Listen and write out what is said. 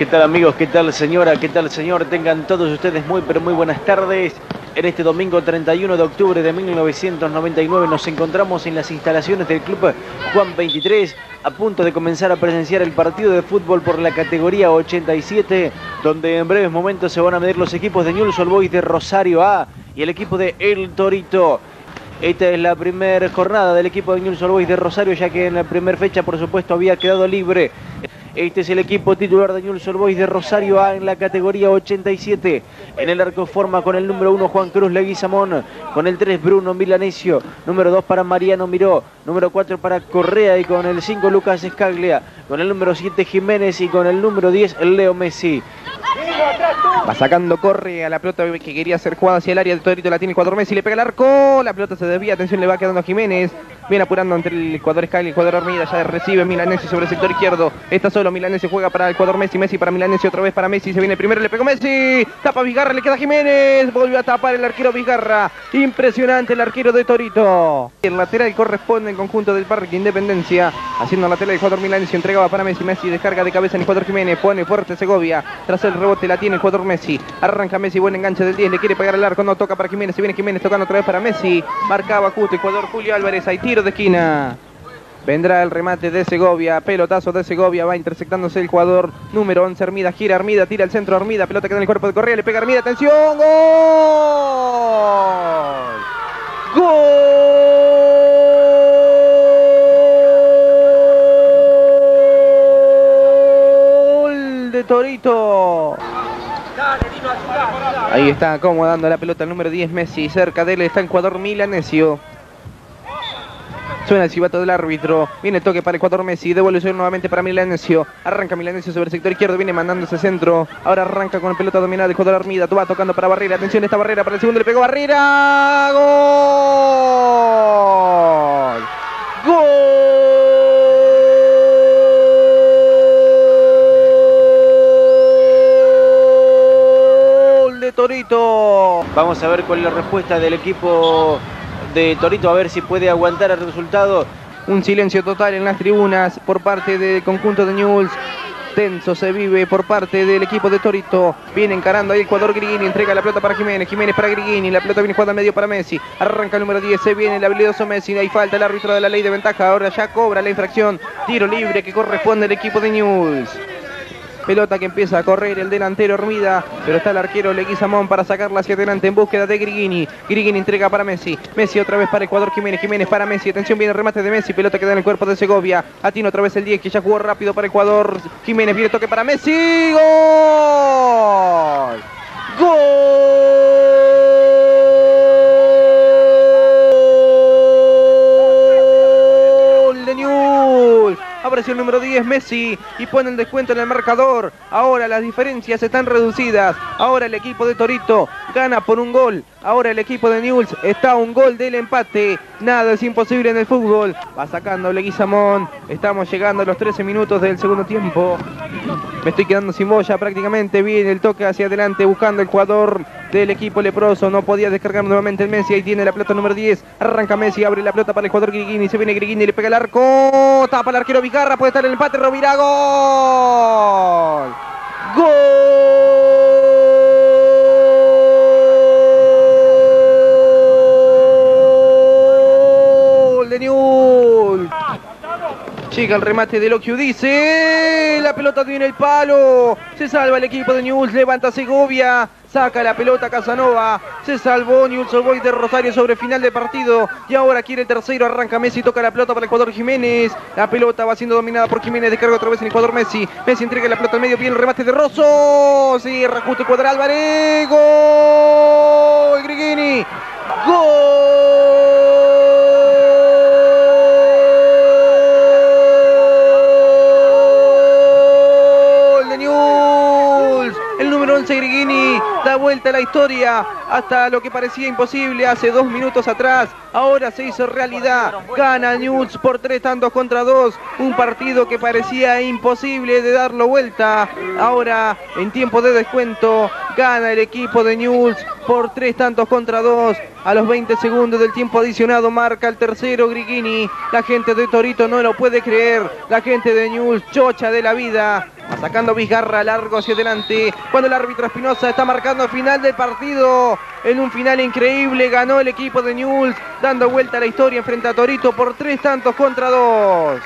¿Qué tal amigos? ¿Qué tal señora? ¿Qué tal señor? Tengan todos ustedes muy pero muy buenas tardes. En este domingo 31 de octubre de 1999 nos encontramos en las instalaciones del Club Juan 23 a punto de comenzar a presenciar el partido de fútbol por la categoría 87 donde en breves momentos se van a medir los equipos de Newell's Old Boys de Rosario A y el equipo de El Torito. Esta es la primera jornada del equipo de Newell's Old Boys de Rosario ya que en la primera fecha por supuesto había quedado libre este es el equipo titular de Newell's Boys de Rosario A en la categoría 87. En el arco forma con el número 1 Juan Cruz Leguizamón, con el 3 Bruno Milanesio, número 2 para Mariano Miró, número 4 para Correa y con el 5 Lucas Escaglia, con el número 7 Jiménez y con el número 10 Leo Messi. Va sacando, corre a la pelota que quería hacer jugada hacia el área de Torito, la tiene el cuadro Messi, le pega el arco, la pelota se desvía, atención, le va quedando a Jiménez, viene apurando entre el Ecuador Sky y el Ecuador Armida, ya recibe Milanesi sobre el sector izquierdo, está solo Milanesi, juega para el Ecuador Messi, Messi para Milanesi, otra vez para Messi, se viene primero, le pegó Messi, tapa Vizgarra, le queda Jiménez, volvió a tapar el arquero Vizgarra, impresionante el arquero de Torito. El lateral corresponde en conjunto del Parque Independencia, haciendo lateral el Ecuador Milanesi, entregaba para Messi, Messi descarga de cabeza en el Ecuador Jiménez, pone fuerte Segovia, tras el rebote la tiene el Ecuador Messi. Arranca Messi, buen enganche del 10, le quiere pegar el arco, no toca para Jiménez, se viene Jiménez tocando otra vez para Messi. Marcaba justo Ecuador Julio Álvarez, hay tiro de esquina. Vendrá el remate de Segovia, pelotazo de Segovia, va intersectándose el jugador número 11, Armida, gira Armida, tira el centro Armida, pelota queda en el cuerpo de Correa, le pega Armida, atención, gol. Gol de Torito. Ahí está acomodando la pelota el número 10 Messi. Cerca de él está el jugador Milanesio. Suena el cibato del árbitro. Viene el toque para Ecuador Messi. Devolución nuevamente para Milanesio. Arranca Milanesio sobre el sector izquierdo. Viene mandando ese centro. Ahora arranca con la pelota dominada del jugador Armida. Va tocando para Barrera. Atención esta Barrera para el segundo. Le pegó Barrera. Gol. Gol de Torito. Vamos a ver cuál es la respuesta del equipo de Torito, a ver si puede aguantar el resultado. Un silencio total en las tribunas por parte del conjunto de Newell's. Tenso se vive por parte del equipo de Torito. Viene encarando ahí el jugador Grigini. Entrega la pelota para Jiménez. Jiménez para Grigini. La pelota viene jugando medio para Messi. Arranca el número 10. Se viene el habilidoso Messi. Ahí falta el árbitro de la ley de ventaja. Ahora ya cobra la infracción. Tiro libre que corresponde al equipo de Newell's. Pelota que empieza a correr el delantero Hermida, pero está el arquero Leguizamón para sacarla hacia adelante en búsqueda de Grigini. Grigini entrega para Messi. Messi otra vez para Ecuador Jiménez. Jiménez para Messi. Atención, viene el remate de Messi. Pelota que da en el cuerpo de Segovia. Atino otra vez el 10 que ya jugó rápido para Ecuador. Jiménez viene toque para Messi. ¡Gol! ¡Gol! De Newell. Apareció el número 10 Messi y pone el descuento en el marcador. Ahora las diferencias están reducidas. Ahora el equipo de Torito gana por un gol. Ahora el equipo de Newell's está a un gol del empate. Nada es imposible en el fútbol. Va sacando Leguizamón. Estamos llegando a los 13 minutos del segundo tiempo. Me estoy quedando sin boya prácticamente. Viene el toque hacia adelante buscando el jugador del equipo leproso. No podía descargar nuevamente el Messi. Ahí tiene la pelota número 10. Arranca Messi, abre la pelota para el jugador Grigini. Se viene Grigini, le pega el arco. Tapa el arquero Vigarra. Puede estar el empate. Rovira. Gol. Gol de Newell. Llega el remate de Loquio, dice. La pelota tiene el palo. Se salva el equipo de Newell's. Levanta Segovia. Saca la pelota Casanova. Se salvó Newell's Old Boys de Rosario sobre final de partido. Y ahora quiere el tercero. Arranca Messi. Toca la pelota para el Ecuador Jiménez. La pelota va siendo dominada por Jiménez. Descarga otra vez en el Ecuador Messi. Messi entrega la pelota al medio. Viene el remate de Rosso. Cierra justo Ecuador Álvarez. Gol. Grigini. Gol da vuelta la historia hasta lo que parecía imposible hace dos minutos atrás. Ahora se hizo realidad. Gana Newell's por tres tantos contra dos. Un partido que parecía imposible de darlo vuelta. Ahora en tiempo de descuento gana el equipo de Newell's por tres tantos contra dos. A los 20 segundos del tiempo adicionado marca el tercero Grigini. La gente de Torito no lo puede creer. La gente de Newell's chocha de la vida. Sacando Vizgarra largo hacia adelante. Cuando el árbitro Espinosa está marcando el final del partido. En un final increíble ganó el equipo de Newell's, dando vuelta a la historia frente a Torito por tres tantos contra dos.